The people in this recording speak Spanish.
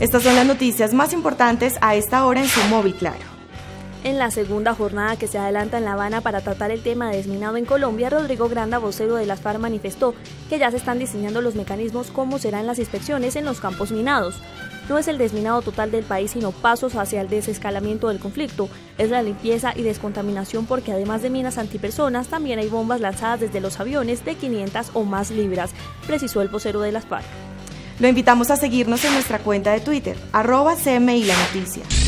Estas son las noticias más importantes a esta hora en su móvil claro. En la segunda jornada que se adelanta en La Habana para tratar el tema desminado en Colombia, Rodrigo Granda, vocero de las FARC, manifestó que ya se están diseñando los mecanismos cómo serán las inspecciones en los campos minados. No es el desminado total del país, sino pasos hacia el desescalamiento del conflicto. Es la limpieza y descontaminación porque además de minas antipersonas, también hay bombas lanzadas desde los aviones de 500 o más libras, precisó el vocero de las FARC. Lo invitamos a seguirnos en nuestra cuenta de Twitter, arroba CMI La Noticia.